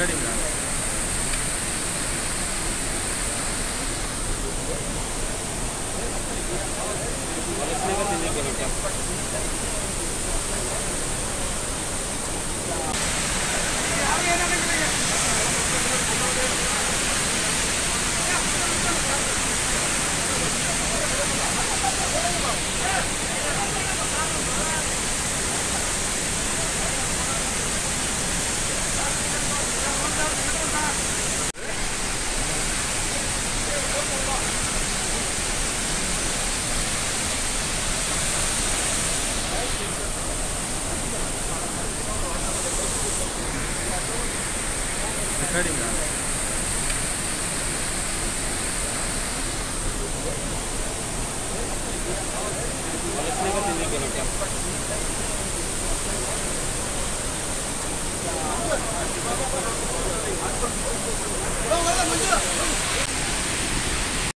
खड़ी ना का hurting us. No, no, no, no, no.